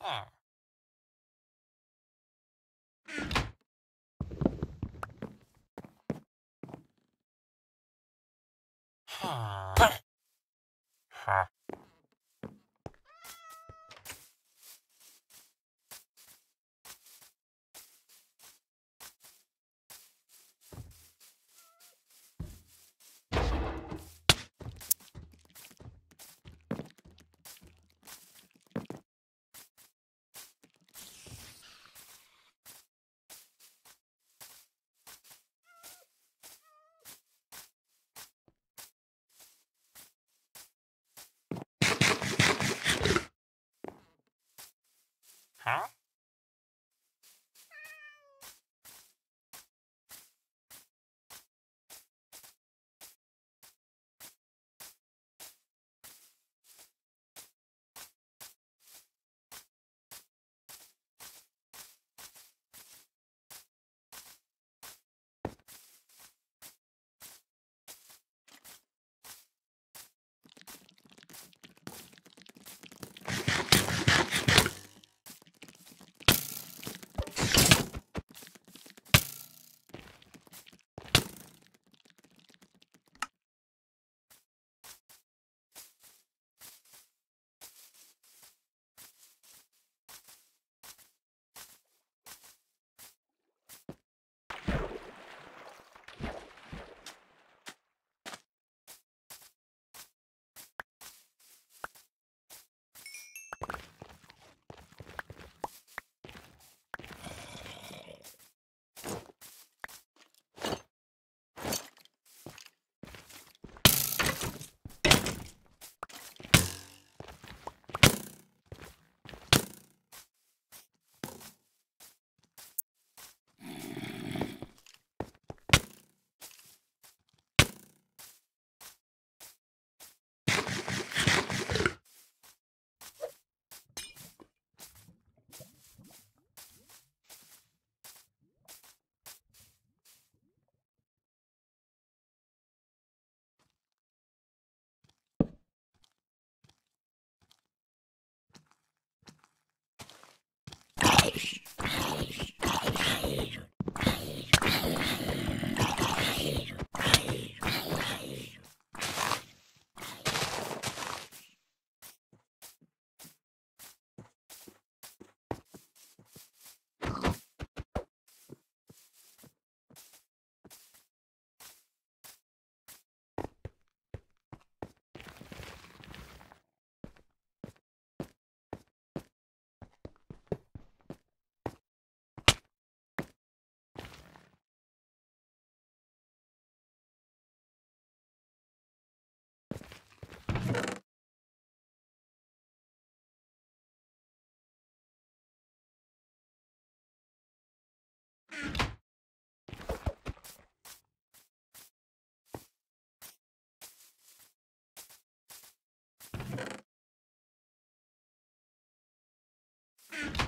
Ah. Huh? Ow.